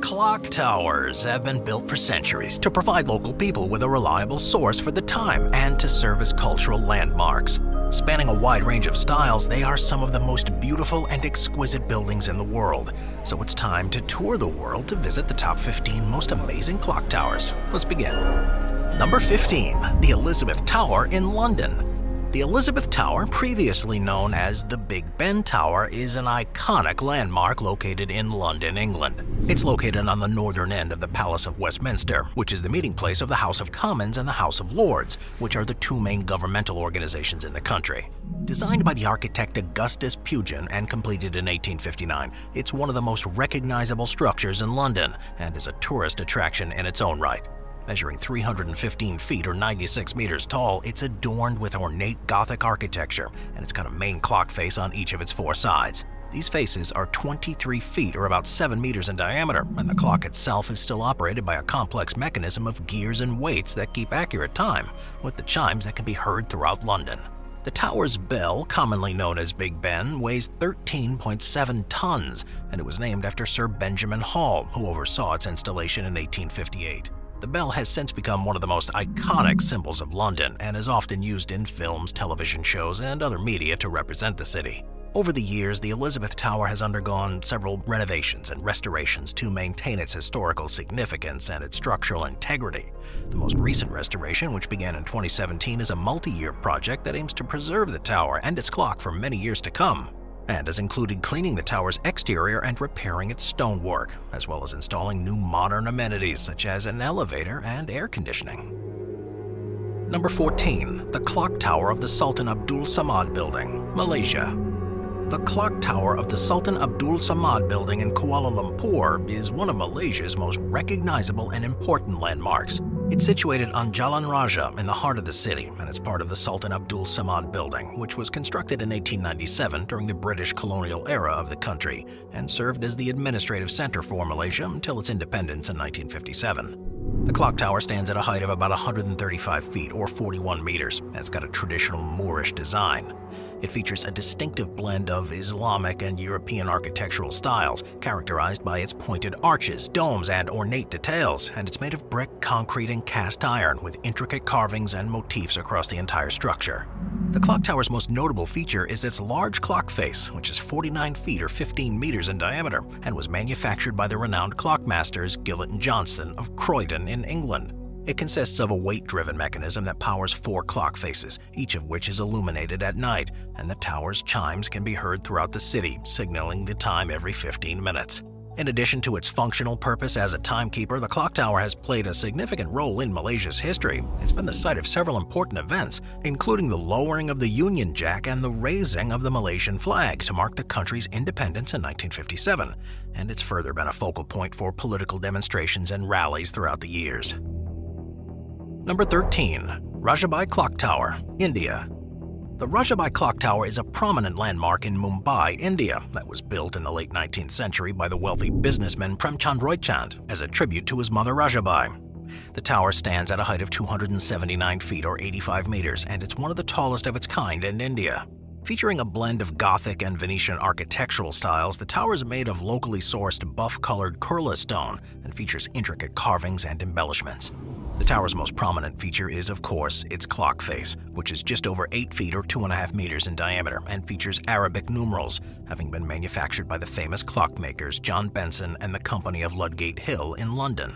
Clock towers have been built for centuries to provide local people with a reliable source for the time and to serve as cultural landmarks. Spanning a wide range of styles, they are some of the most beautiful and exquisite buildings in the world. So it's time to tour the world to visit the top 15 most amazing clock towers. Let's begin. Number 15. The Elizabeth Tower in London. The Elizabeth Tower, previously known as the Big Ben Tower, is an iconic landmark located in London, England. It's located on the northern end of the Palace of Westminster, which is the meeting place of the House of Commons and the House of Lords, which are the two main governmental organizations in the country. Designed by the architect Augustus Pugin and completed in 1859, it's one of the most recognizable structures in London and is a tourist attraction in its own right. Measuring 315 feet or 96 meters tall, it's adorned with ornate Gothic architecture, and it's got a main clock face on each of its four sides. These faces are 23 feet or about 7 meters in diameter, and the clock itself is still operated by a complex mechanism of gears and weights that keep accurate time, with the chimes that can be heard throughout London. The tower's bell, commonly known as Big Ben, weighs 13.7 tons, and it was named after Sir Benjamin Hall, who oversaw its installation in 1858. The bell has since become one of the most iconic symbols of London and is often used in films, television shows, and other media to represent the city. Over the years, the Elizabeth Tower has undergone several renovations and restorations to maintain its historical significance and its structural integrity. The most recent restoration, which began in 2017, is a multi-year project that aims to preserve the tower and its clock for many years to come and has included cleaning the tower's exterior and repairing its stonework, as well as installing new modern amenities such as an elevator and air conditioning. Number 14. The Clock Tower of the Sultan Abdul Samad Building, Malaysia. The clock tower of the Sultan Abdul Samad building in Kuala Lumpur is one of Malaysia's most recognizable and important landmarks. It's situated on Jalan Raja in the heart of the city, and it's part of the Sultan Abdul Samad building, which was constructed in 1897 during the British colonial era of the country and served as the administrative center for Malaysia until its independence in 1957. The clock tower stands at a height of about 135 feet or 41 meters, and it's got a traditional Moorish design. It features a distinctive blend of Islamic and European architectural styles, characterized by its pointed arches, domes, and ornate details, and it's made of brick, concrete, and cast iron with intricate carvings and motifs across the entire structure. The clock tower's most notable feature is its large clock face, which is 49 feet or 15 meters in diameter, and was manufactured by the renowned clockmasters Gillett and Johnston of Croydon in England. It consists of a weight-driven mechanism that powers four clock faces, each of which is illuminated at night, and the tower's chimes can be heard throughout the city, signaling the time every 15 minutes. In addition to its functional purpose as a timekeeper, the clock tower has played a significant role in Malaysia's history. It's been the site of several important events, including the lowering of the Union Jack and the raising of the Malaysian flag to mark the country's independence in 1957, and it's further been a focal point for political demonstrations and rallies throughout the years. Number 13. Rajabai Clock Tower, India. The Rajabai Clock Tower is a prominent landmark in Mumbai, India, that was built in the late 19th century by the wealthy businessman Premchand Roychand as a tribute to his mother Rajabai. The tower stands at a height of 279 feet or 85 meters, and it's one of the tallest of its kind in India. Featuring a blend of Gothic and Venetian architectural styles, the tower is made of locally sourced buff-colored Kurla stone and features intricate carvings and embellishments. The tower's most prominent feature is, of course, its clock face, which is just over 8 feet or 2.5 meters in diameter and features Arabic numerals, having been manufactured by the famous clockmakers John Benson and the Company of Ludgate Hill in London.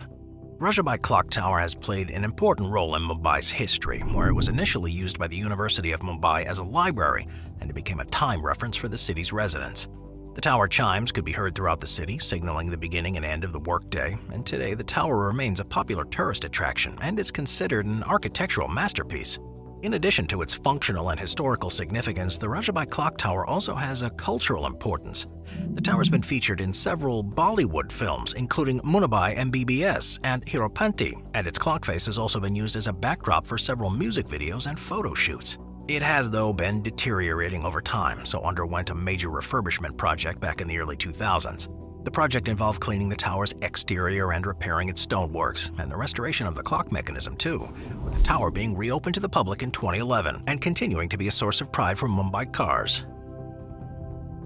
Rajabai Clock Tower has played an important role in Mumbai's history, where it was initially used by the University of Mumbai as a library, and it became a time reference for the city's residents. The tower chimes could be heard throughout the city, signaling the beginning and end of the workday, and today the tower remains a popular tourist attraction and is considered an architectural masterpiece. In addition to its functional and historical significance, the Rajabai Clock Tower also has a cultural importance. The tower's been featured in several Bollywood films, including Munna Bhai MBBS and Heropanti, and its clock face has also been used as a backdrop for several music videos and photo shoots. It has, though, been deteriorating over time, so underwent a major refurbishment project back in the early 2000s. The project involved cleaning the tower's exterior and repairing its stoneworks, and the restoration of the clock mechanism too, with the tower being reopened to the public in 2011 and continuing to be a source of pride for Mumbaikars.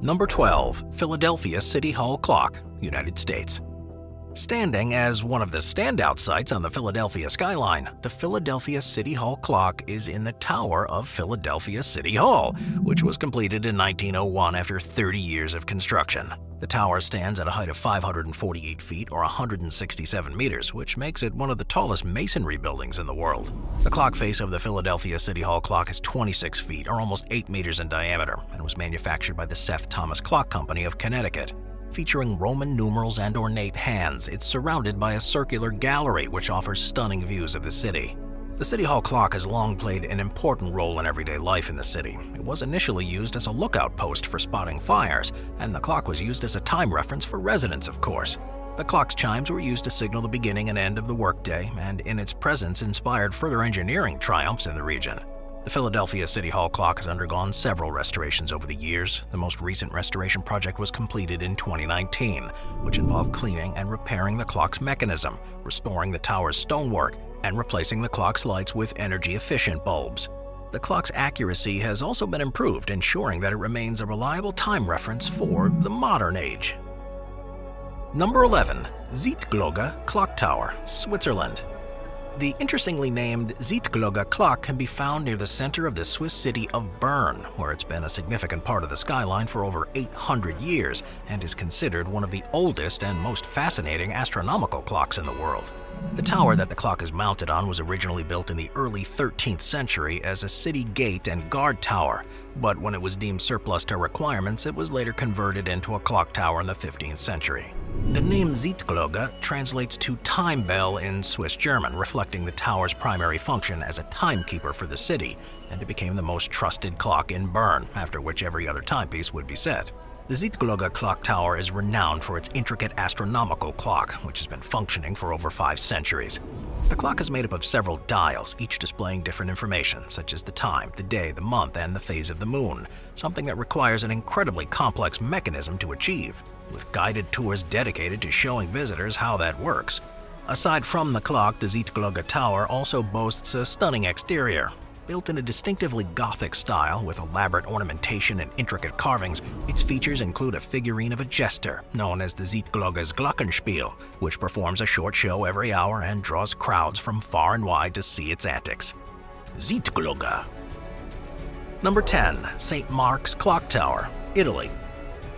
Number 12. Philadelphia City Hall Clock, United States. Standing as one of the standout sights on the Philadelphia skyline, the Philadelphia City Hall clock is in the tower of Philadelphia City Hall, which was completed in 1901 after 30 years of construction. The tower stands at a height of 548 feet or 167 meters, which makes it one of the tallest masonry buildings in the world. The clock face of the Philadelphia City Hall clock is 26 feet or almost 8 meters in diameter and was manufactured by the Seth Thomas Clock Company of Connecticut. Featuring Roman numerals and ornate hands, it's surrounded by a circular gallery which offers stunning views of the city. The City Hall clock has long played an important role in everyday life in the city. It was initially used as a lookout post for spotting fires, and the clock was used as a time reference for residents, of course. The clock's chimes were used to signal the beginning and end of the workday, and in its presence inspired further engineering triumphs in the region. The Philadelphia City Hall clock has undergone several restorations over the years. The most recent restoration project was completed in 2019, which involved cleaning and repairing the clock's mechanism, restoring the tower's stonework, and replacing the clock's lights with energy-efficient bulbs. The clock's accuracy has also been improved, ensuring that it remains a reliable time reference for the modern age. Number 11. Zeitglocke Clock Tower, Switzerland. The interestingly named Zeitglocke clock can be found near the center of the Swiss city of Bern, where it's been a significant part of the skyline for over 800 years and is considered one of the oldest and most fascinating astronomical clocks in the world. The tower that the clock is mounted on was originally built in the early 13th century as a city gate and guard tower, but when it was deemed surplus to requirements, it was later converted into a clock tower in the 15th century. The name Zeitglocke translates to time bell in Swiss German, reflecting the tower's primary function as a timekeeper for the city, and it became the most trusted clock in Bern, after which every other timepiece would be set. The Zeitglocke clock tower is renowned for its intricate astronomical clock, which has been functioning for over five centuries. The clock is made up of several dials, each displaying different information, such as the time, the day, the month, and the phase of the moon, something that requires an incredibly complex mechanism to achieve, with guided tours dedicated to showing visitors how that works. Aside from the clock, the Zeitglocke Tower also boasts a stunning exterior, Built in a distinctively Gothic style with elaborate ornamentation and intricate carvings, its features include a figurine of a jester known as the Zeitglocke's Glockenspiel, which performs a short show every hour and draws crowds from far and wide to see its antics. Zeitglocke. Number 10. St. Mark's Clock Tower, Italy.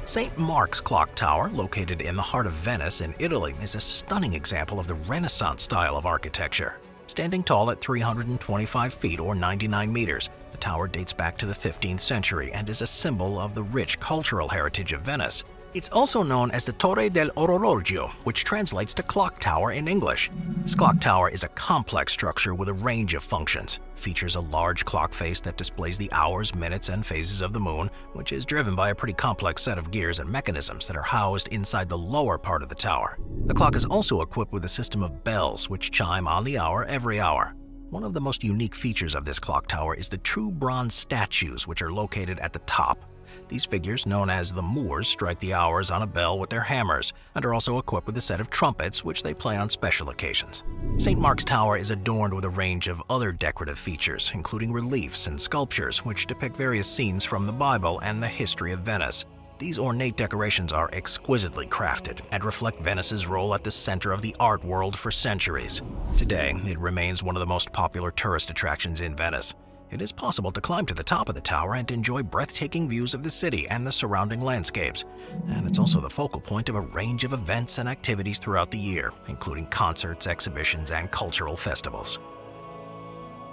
St. Mark's Clock Tower, located in the heart of Venice in Italy, is a stunning example of the Renaissance style of architecture. Standing tall at 325 feet or 99 meters, the tower dates back to the 15th century and is a symbol of the rich cultural heritage of Venice. It's also known as the Torre del Orologio, which translates to clock tower in English. This clock tower is a complex structure with a range of functions. Features a large clock face that displays the hours, minutes, and phases of the moon, which is driven by a pretty complex set of gears and mechanisms that are housed inside the lower part of the tower. The clock is also equipped with a system of bells which chime on the hour every hour. One of the most unique features of this clock tower is the true bronze statues which are located at the top. These figures, known as the Moors, strike the hours on a bell with their hammers and are also equipped with a set of trumpets which they play on special occasions. St. Mark's Tower is adorned with a range of other decorative features, including reliefs and sculptures which depict various scenes from the Bible and the history of Venice. These ornate decorations are exquisitely crafted and reflect Venice's role at the center of the art world for centuries. Today, it remains one of the most popular tourist attractions in Venice. It is possible to climb to the top of the tower and enjoy breathtaking views of the city and the surrounding landscapes. And it's also the focal point of a range of events and activities throughout the year, including concerts, exhibitions, and cultural festivals.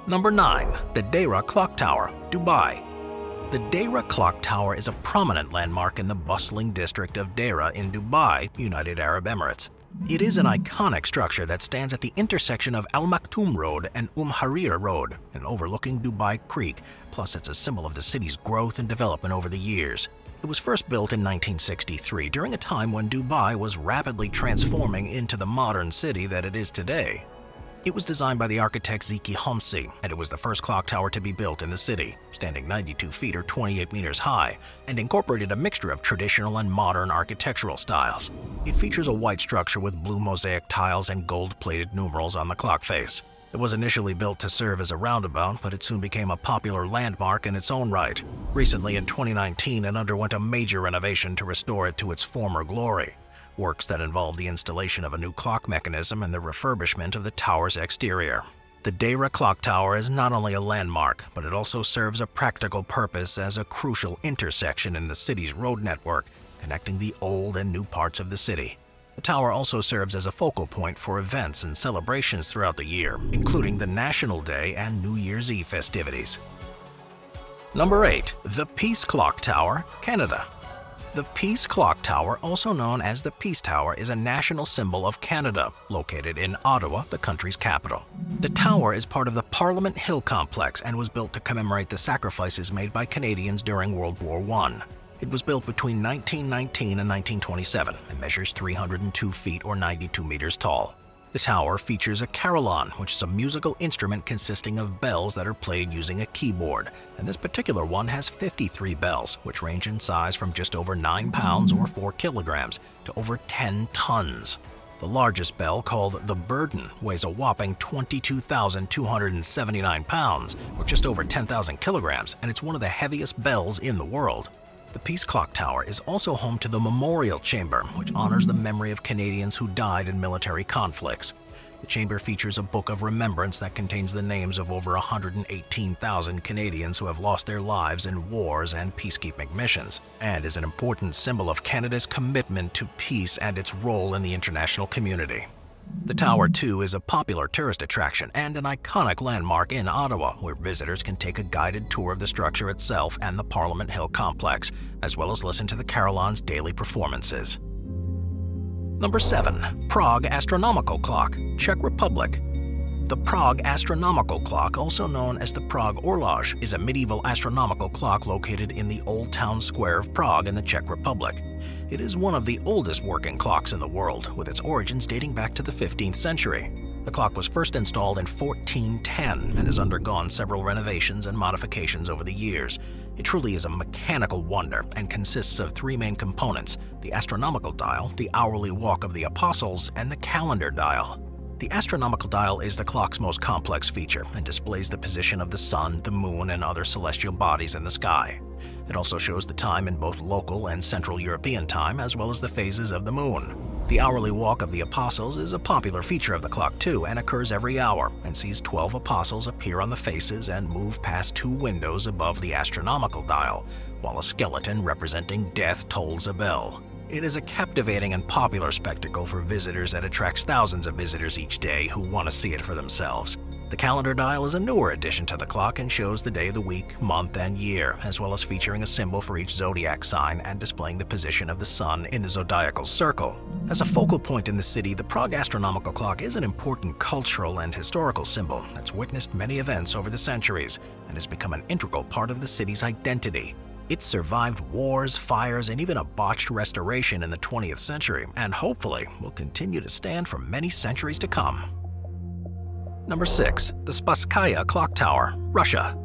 Number 9. The Deira Clock Tower, Dubai. The Deira Clock Tower is a prominent landmark in the bustling district of Deira in Dubai, United Arab Emirates. It is an iconic structure that stands at the intersection of Al Maktoum Road and Umm Hurair Road and overlooking Dubai Creek, plus it's a symbol of the city's growth and development over the years. It was first built in 1963 during a time when Dubai was rapidly transforming into the modern city that it is today. It was designed by the architect Zeki Homsi, and it was the first clock tower to be built in the city, standing 92 feet or 28 meters high, and incorporated a mixture of traditional and modern architectural styles. It features a white structure with blue mosaic tiles and gold-plated numerals on the clock face. It was initially built to serve as a roundabout, but it soon became a popular landmark in its own right. Recently, in 2019, it underwent a major renovation to restore it to its former glory. Works that involved the installation of a new clock mechanism and the refurbishment of the tower's exterior. The Deira Clock Tower is not only a landmark, but it also serves a practical purpose as a crucial intersection in the city's road network, connecting the old and new parts of the city. The tower also serves as a focal point for events and celebrations throughout the year, including the National Day and New Year's Eve festivities. Number 8. The Peace Clock Tower, Canada the Peace Clock Tower, also known as the Peace Tower, is a national symbol of Canada, located in Ottawa, the country's capital. The tower is part of the Parliament Hill complex and was built to commemorate the sacrifices made by Canadians during World War I. It was built between 1919 and 1927 and measures 302 feet or 92 meters tall. The tower features a carillon, which is a musical instrument consisting of bells that are played using a keyboard, and this particular one has 53 bells, which range in size from just over 9 pounds or 4 kilograms to over 10 tons. The largest bell, called the Bourdon, weighs a whopping 22,279 pounds, or just over 10,000 kilograms, and it's one of the heaviest bells in the world. The Peace Clock Tower is also home to the Memorial Chamber, which honors the memory of Canadians who died in military conflicts. The chamber features a book of remembrance that contains the names of over 118,000 Canadians who have lost their lives in wars and peacekeeping missions, and is an important symbol of Canada's commitment to peace and its role in the international community. The tower, too, is a popular tourist attraction and an iconic landmark in Ottawa, where visitors can take a guided tour of the structure itself and the Parliament Hill complex, as well as listen to the Carillon's daily performances. Number 7. Prague Astronomical Clock, Czech Republic the Prague Astronomical Clock, also known as the Prague Orloj, is a medieval astronomical clock located in the Old Town Square of Prague in the Czech Republic. It is one of the oldest working clocks in the world, with its origins dating back to the 15th century. The clock was first installed in 1410 and has undergone several renovations and modifications over the years. It truly is a mechanical wonder and consists of three main components, the astronomical dial, the hourly walk of the apostles, and the calendar dial. The astronomical dial is the clock's most complex feature and displays the position of the sun, the moon, and other celestial bodies in the sky. It also shows the time in both local and Central European time, as well as the phases of the moon. The hourly walk of the apostles is a popular feature of the clock too and occurs every hour and sees 12 apostles appear on the faces and move past two windows above the astronomical dial, while a skeleton representing death tolls a bell. It is a captivating and popular spectacle for visitors that attracts thousands of visitors each day who want to see it for themselves. The calendar dial is a newer addition to the clock and shows the day of the week, month, and year, as well as featuring a symbol for each zodiac sign and displaying the position of the sun in the zodiacal circle. As a focal point in the city, the Prague Astronomical Clock is an important cultural and historical symbol that's witnessed many events over the centuries and has become an integral part of the city's identity. It survived wars, fires, and even a botched restoration in the 20th century, and hopefully will continue to stand for many centuries to come. Number 6. The Spasskaya Clock Tower, Russia.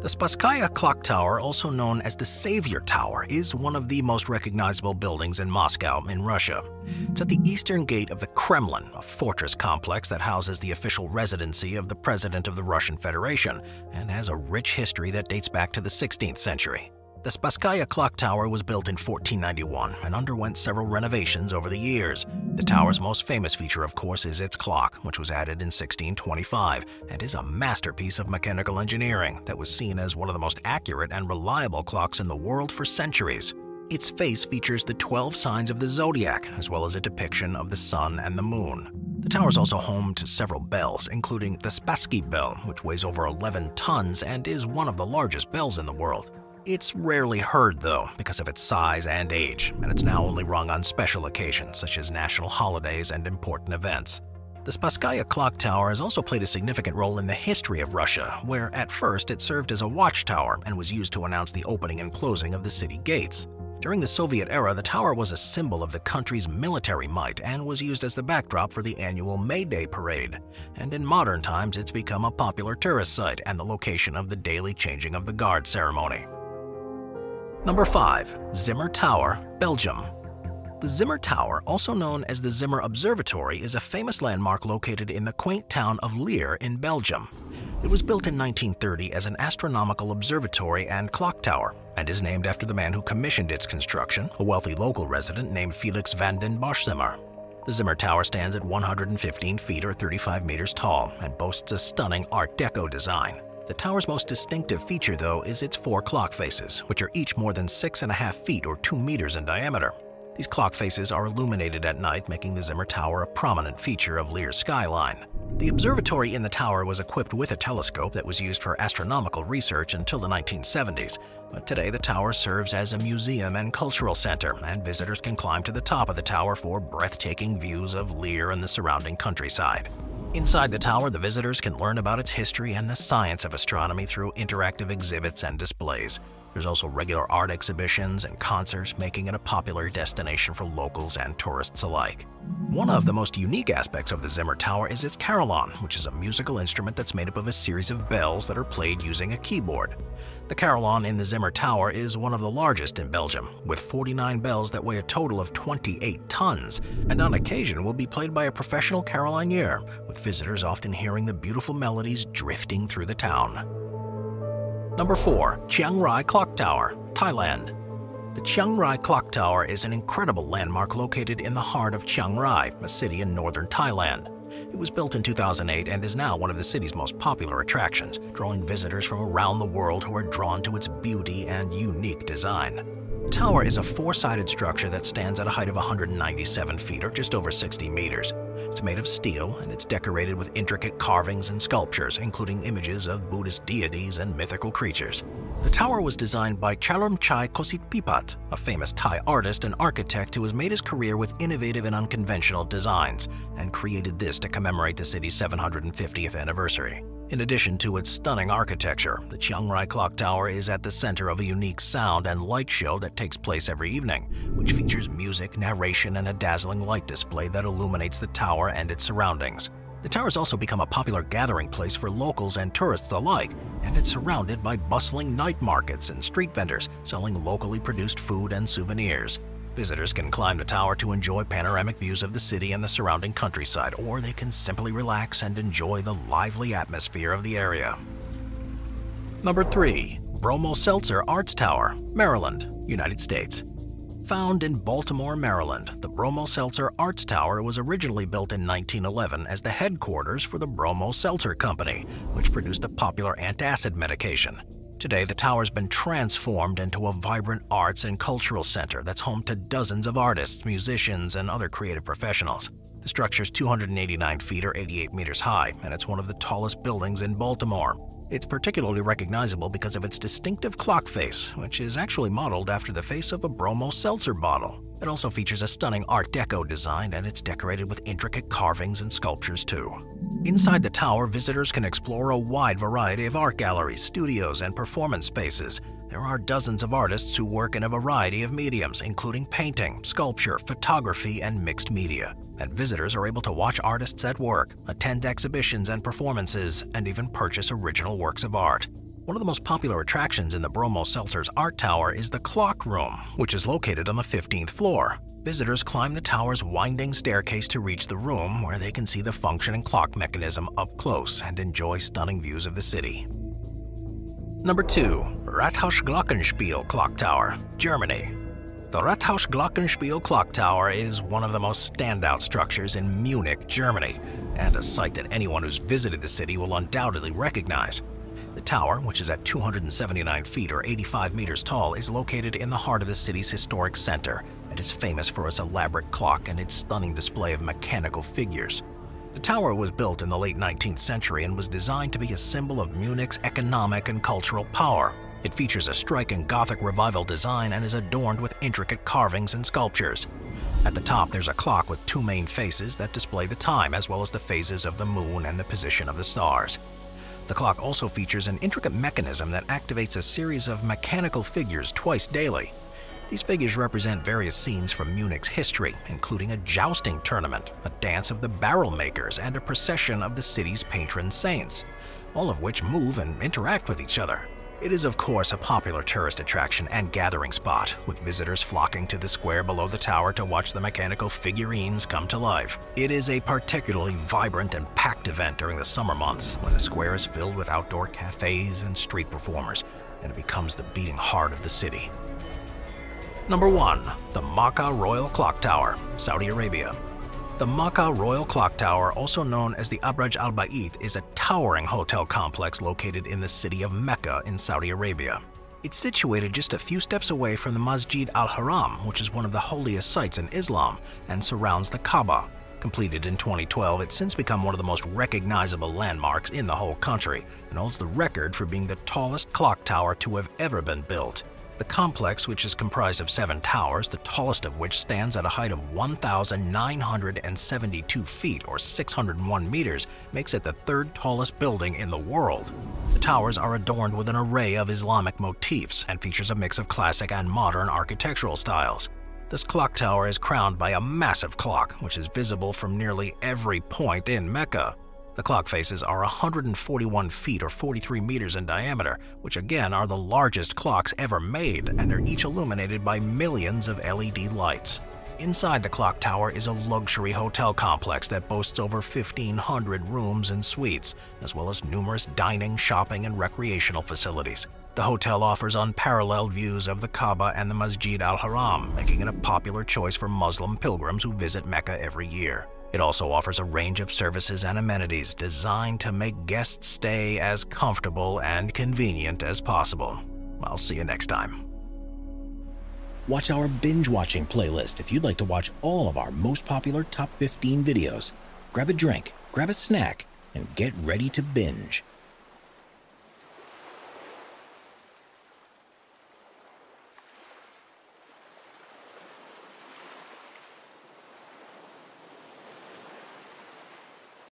The Spasskaya Clock Tower, also known as the Savior Tower, is one of the most recognizable buildings in Moscow, in Russia. It's at the eastern gate of the Kremlin, a fortress complex that houses the official residency of the President of the Russian Federation and has a rich history that dates back to the 16th century. The Spasskaya clock tower was built in 1491 and underwent several renovations over the years. The tower's most famous feature, of course, is its clock, which was added in 1625 and is a masterpiece of mechanical engineering that was seen as one of the most accurate and reliable clocks in the world for centuries. Its face features the 12 signs of the zodiac, as well as a depiction of the sun and the moon. The tower is also home to several bells, including the Spassky bell, which weighs over 11 tons and is one of the largest bells in the world. It's rarely heard, though, because of its size and age, and it's now only rung on special occasions such as national holidays and important events. The Spasskaya clock tower has also played a significant role in the history of Russia, where at first it served as a watchtower and was used to announce the opening and closing of the city gates. During the Soviet era, the tower was a symbol of the country's military might and was used as the backdrop for the annual May Day parade. And in modern times, it's become a popular tourist site and the location of the daily changing of the guard ceremony. Number 5. Zimmer Tower, Belgium. The Zimmer Tower, also known as the Zimmer Observatory, is a famous landmark located in the quaint town of Lier in Belgium. It was built in 1930 as an astronomical observatory and clock tower, and is named after the man who commissioned its construction, a wealthy local resident named Felix van den Boschzimmer. The Zimmer Tower stands at 115 feet or 35 meters tall and boasts a stunning Art Deco design. The tower's most distinctive feature, though, is its four clock faces, which are each more than six and a half feet or two meters in diameter. These clock faces are illuminated at night, making the Zimmer Tower a prominent feature of Lier's skyline. The observatory in the tower was equipped with a telescope that was used for astronomical research until the 1970s, but today the tower serves as a museum and cultural center, and visitors can climb to the top of the tower for breathtaking views of Lear and the surrounding countryside. Inside the tower, the visitors can learn about its history and the science of astronomy through interactive exhibits and displays. There's also regular art exhibitions and concerts, making it a popular destination for locals and tourists alike. One of the most unique aspects of the Zimmer Tower is its carillon, which is a musical instrument that's made up of a series of bells that are played using a keyboard. The carillon in the Zimmer Tower is one of the largest in Belgium, with 49 bells that weigh a total of 28 tons, and on occasion will be played by a professional carillonneur, with visitors often hearing the beautiful melodies drifting through the town. Number 4. Chiang Rai Clock Tower, Thailand. The Chiang Rai Clock Tower is an incredible landmark located in the heart of Chiang Rai, a city in northern Thailand. It was built in 2008 and is now one of the city's most popular attractions, drawing visitors from around the world who are drawn to its beauty and unique design tower is a four-sided structure that stands at a height of 197 feet or just over 60 meters. It's made of steel and it's decorated with intricate carvings and sculptures, including images of Buddhist deities and mythical creatures. The tower was designed by Chalermchai Kositpipat, a famous Thai artist and architect who has made his career with innovative and unconventional designs, and created this to commemorate the city's 750th anniversary. In addition to its stunning architecture, the Chiang Rai Clock Tower is at the center of a unique sound and light show that takes place every evening, which features music, narration, and a dazzling light display that illuminates the tower and its surroundings. The tower has also become a popular gathering place for locals and tourists alike, and it's surrounded by bustling night markets and street vendors selling locally produced food and souvenirs. Visitors can climb the tower to enjoy panoramic views of the city and the surrounding countryside, or they can simply relax and enjoy the lively atmosphere of the area. Number 3. Bromo Seltzer Arts Tower, Maryland, United States. Found in Baltimore, Maryland, the Bromo Seltzer Arts Tower was originally built in 1911 as the headquarters for the Bromo Seltzer Company, which produced a popular antacid medication. Today, the tower's been transformed into a vibrant arts and cultural center that's home to dozens of artists, musicians, and other creative professionals. The structure is 289 feet or 88 meters high, and it's one of the tallest buildings in Baltimore. It's particularly recognizable because of its distinctive clock face, which is actually modeled after the face of a Bromo seltzer bottle. It also features a stunning Art Deco design, and it's decorated with intricate carvings and sculptures too. Inside the tower, visitors can explore a wide variety of art galleries, studios, and performance spaces. There are dozens of artists who work in a variety of mediums, including painting, sculpture, photography, and mixed media. And visitors are able to watch artists at work, attend exhibitions and performances, and even purchase original works of art. One of the most popular attractions in the Bromo Seltzer's Art Tower is the Clock Room, which is located on the 15th floor. Visitors climb the tower's winding staircase to reach the room where they can see the functioning clock mechanism up close and enjoy stunning views of the city. Number 2. Rathaus Glockenspiel Clock Tower, Germany. The Rathaus Glockenspiel Clock Tower is one of the most standout structures in Munich, Germany, and a site that anyone who's visited the city will undoubtedly recognize. The tower, which is at 279 feet or 85 meters tall, is located in the heart of the city's historic center and is famous for its elaborate clock and its stunning display of mechanical figures. The tower was built in the late 19th century and was designed to be a symbol of Munich's economic and cultural power. It features a striking Gothic revival design and is adorned with intricate carvings and sculptures. At the top, there's a clock with two main faces that display the time as well as the phases of the moon and the position of the stars. The clock also features an intricate mechanism that activates a series of mechanical figures twice daily. These figures represent various scenes from Munich's history, including a jousting tournament, a dance of the barrel makers, and a procession of the city's patron saints, all of which move and interact with each other. It is of course a popular tourist attraction and gathering spot, with visitors flocking to the square below the tower to watch the mechanical figurines come to life. It is a particularly vibrant and packed event during the summer months, when the square is filled with outdoor cafes and street performers, and it becomes the beating heart of the city. Number 1. The Makkah Royal Clock Tower, Saudi Arabia the Makkah Royal Clock Tower, also known as the Abraj Al Bait, is a towering hotel complex located in the city of Mecca in Saudi Arabia. It's situated just a few steps away from the Masjid al-Haram, which is one of the holiest sites in Islam, and surrounds the Kaaba. Completed in 2012, it's since become one of the most recognizable landmarks in the whole country, and holds the record for being the tallest clock tower to have ever been built. The complex, which is comprised of seven towers, the tallest of which stands at a height of 1,972 feet or 601 meters, makes it the third tallest building in the world. The towers are adorned with an array of Islamic motifs and features a mix of classic and modern architectural styles. This clock tower is crowned by a massive clock, which is visible from nearly every point in Mecca. The clock faces are 141 feet or 43 meters in diameter, which again are the largest clocks ever made and are each illuminated by millions of LED lights. Inside the clock tower is a luxury hotel complex that boasts over 1,500 rooms and suites, as well as numerous dining, shopping, and recreational facilities. The hotel offers unparalleled views of the Kaaba and the Masjid al-Haram, making it a popular choice for Muslim pilgrims who visit Mecca every year. It also offers a range of services and amenities designed to make guests' stay as comfortable and convenient as possible. I'll see you next time. Watch our binge watching playlist if you'd like to watch all of our most popular top 15 videos. Grab a drink, grab a snack, and get ready to binge.